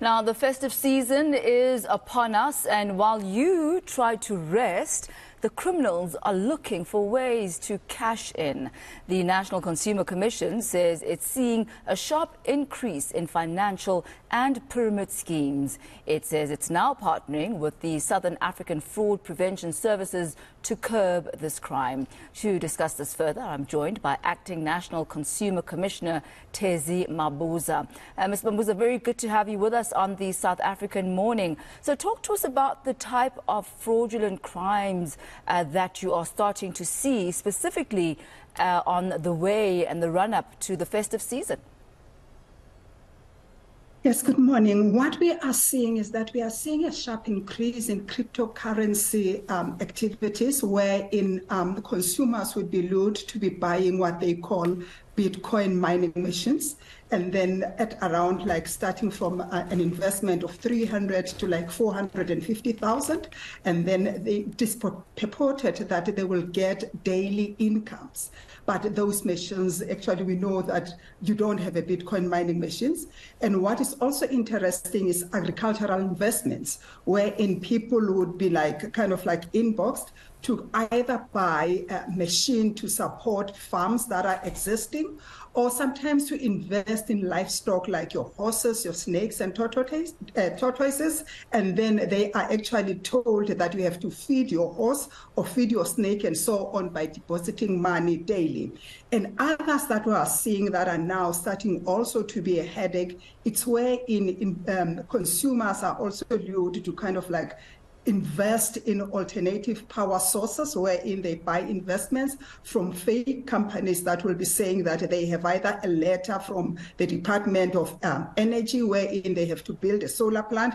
Now, the festive season is upon us, and while you try to rest, the criminals are looking for ways to cash in. The National Consumer Commission says it's seeing a sharp increase in financial and pyramid schemes. It says it's now partnering with the Southern African Fraud Prevention Services to curb this crime. To discuss this further, I'm joined by Acting National Consumer Commissioner Thezi Mabuza. Uh, Ms. Mabuza, very good to have you with us on the South African morning. So talk to us about the type of fraudulent crimes uh, that you are starting to see, specifically uh, on the way and the run up to the festive season. Yes, good morning. What we are seeing is that we are seeing a sharp increase in cryptocurrency um, activities wherein um, consumers would be lured to be buying what they call Bitcoin mining machines. And then at around like starting from uh, an investment of 300 to like 450,000. And then they purported that they will get daily incomes. But those machines, actually, we know that you don't have a Bitcoin mining machines. And what is also interesting is agricultural investments, wherein people would be like kind of like inboxed to either buy a machine to support farms that are existing or sometimes to invest in livestock like your horses, your snakes, and tortoises, uh, tortoises. And then they are actually told that you have to feed your horse or feed your snake and so on by depositing money daily. And others that we are seeing that are now starting also to be a headache, it's where in, in um, consumers are also lured to kind of like invest in alternative power sources wherein they buy investments from fake companies that will be saying that they have either a letter from the Department of um, Energy wherein they have to build a solar plant